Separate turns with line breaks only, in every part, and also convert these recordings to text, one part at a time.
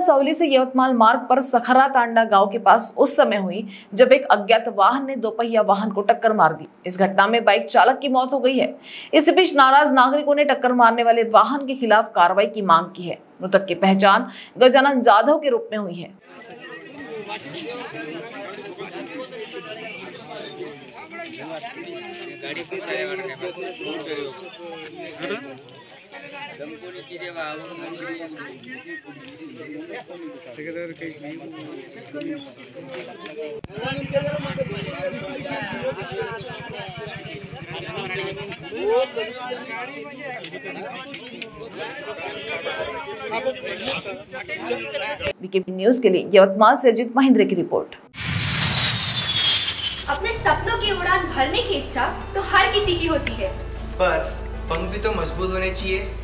सौली से यवतमाल मार्ग पर सखरा तांडा गाँव के पास उस समय हुई जब एक अज्ञात वाहन ने दोपहिया वाहन को टक्कर मार दी। इस घटना में बाइक चालक की मौत हो गई है। इस बीच नाराज़ नागरिकों ने टक्कर मारने वाले वाहन के खिलाफ कार्रवाई की मांग की है। मृतक की पहचान गजानन जाधव के रूप में हुई है। बीकेपी न्यूज़ के लिए यवतमाल से अजित महेंद्र की रिपोर्ट।
अपने सपनों की उड़ान भरने की इच्छा तो हर किसी की होती है।
पर पंख भी तो मज़बूत होने चाहिए।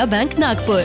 विजयका बैंक नागपुर।